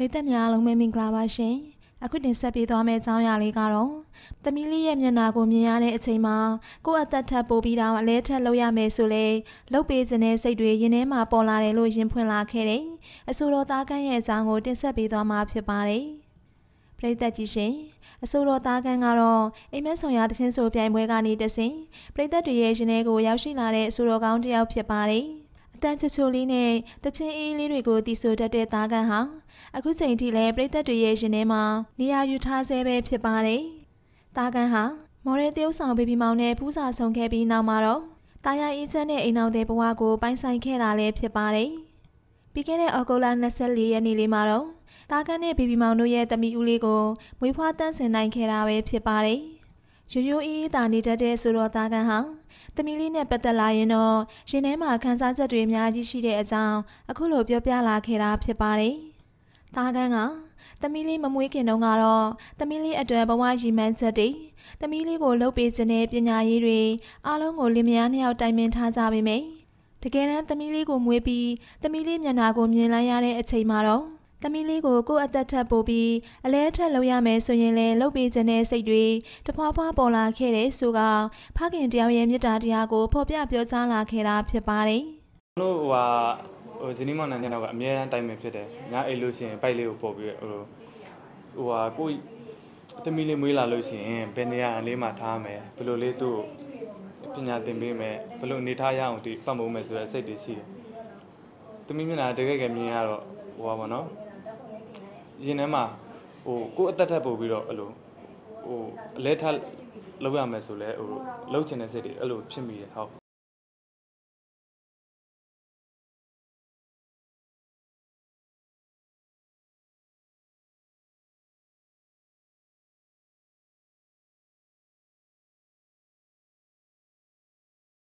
ပရိသတ်များအားလုံးပဲမင်္ဂလာပါရှင်အခုတင်ဆက်ပေးသွားမယ့်အကြောင်းအရာလေးကတော့သမီးလေးရဲ့မျက်နှာကိုမြင်ရတဲ့အချိန်မှာကိုယ့်အသက်ထပ်ပိုးပြီးတော့အလဲထက်လုပ်ရမယ်ဆိုလေလှုပ်ပေးခြင်းတဲ့စိတ်တွေရင်ထဲမှာပေါ်လာတယ်လို့ရင်ဖွင့်လာခဲ့တယ်အဆိုတော်သားကန်းရဲ့အကြောင်းကိုတင်ဆက်ပေးသွားမှာဖြစ်ပါတယ်ပရိသတ်ကြီးရှင်အဆိုတော်သားကန်းကတော့အိမ်မက်ဆောင်ရတခြင်းဆိုပြိုင်ပွဲကနေတဆင်ပရိသတ်တွေရဲ့ရှင်ထဲကိုရောက်ရှိလာတဲ့အဆိုတော်ကောင်းတစ်ယောက်ဖြစ်ပါတယ် တန်ချချိုလေးနဲ့တချင်းအေးလေးတွေကိုတီဆိုတတ်တဲ့သားကန်ဟာအခုချိန်ထိလည်းပြည်သက်တွေရဲ့ရှင်ထဲမှာနေရာယူထားဆဲပဲဖြစ်ပါတယ်။သားကန်ဟာမော်ရဲတရုပ်ဆောင်ဘေဘီမောင်နဲ့ပူးစာဆုံခဲ့ပြီးနောက်မှာတော့တာယာအေးချမ်းတဲ့အိမ်အောင်တဲ့ဘဝကိုပိုင်ဆိုင်ခဲ့တာလည်းဖြစ်ပါတယ်။ပြီးခဲ့တဲ့အော်ဂိုလာ24ရက်နေ့လေးမှာတော့သားကန်နဲ့ဘေဘီမောင်တို့ရဲ့တမီဦးလေးကိုမွေးဖွားတန်းဆင်နိုင်ခဲ့တာပဲဖြစ်ပါတယ်။ရိုးရိုးအေးအေးသာနေတတ်တဲ့ဆိုတော့သားကန်ဟာ တမီလေးနဲ့ပတ်သက်လာရင်တော့ရှင်ထဲမှာခန်းစားချက်တွေအများကြီးရှိတဲ့အကြောင်းအခုလိုပြောပြလာခဲ့တာဖြစ်ပါတယ်။သားကန်းကတမီလေးမမွေးခင်တုန်းကတော့တမီလေးအတွက်ဘဝရည်မှန်းချက်တွေတမီလေးကိုလှုပ်ပေးခြင်းနဲ့ပညာရေးတွေအားလုံးကိုလင်မယားနှစ်ယောက်တိုင်ပင်ထားကြပါမယ်။တကယ်တမ်းတမီလေးကိုမွေးပြီးတမီလေးမျက်နှာကိုမြင်လိုက်ရတဲ့အချိန်မှာတော့ သမီးလေးကိုကိုယ့်အသက်ထက်ပိုပြီးအလဲထက်လုပ်ရမယ်ဆိုရင်လည်းလုပ်ပေးခြင်းတဲ့စိတ်တွေတဖွာဖွာပေါ်လာခဲ့တဲ့ဆိုကဖခင်တယောက်ရဲ့မေတ္တာတရားကိုဖော်ပြပြောကြားလာခဲ့တာဖြစ်ပါတယ်။တို့ဟိုဟာဟိုဇနီးမောင်နှံတဲ့နောက်ကအများအားတိုင်းပဲဖြစ်တယ်။ညအိတ်လို့ရှိရင်ပိုက်လေးကိုပို့ပြီးဟိုဟိုဟာကိုသမီးလေးမွေးလာလို့ရှိရင်ဘယ်နေရာအလေးမှာထားမယ်ဘယ်လိုလေးသူ့ပညာသင်ပေးမယ်ဘယ်လိုနေထားရအောင်ဒီပတ်မိုးမယ်ဆိုတဲ့စိတ်တွေရှိတယ်။သမီးမျက်နှာတကယ်ကမြင်ရတော့ဟိုပါဘောနော်။ ရင်ထဲမှာဟိုကိုယ်အသက်ထက်ပို့ပြီးတော့အဲ့လိုဟိုအလဲထလောက်ရမယ်ဆိုလဲဟိုလှုပ်ချင်တဲ့စိတ်တွေအဲ့လိုဖြစ်မိတယ်ဟုတ်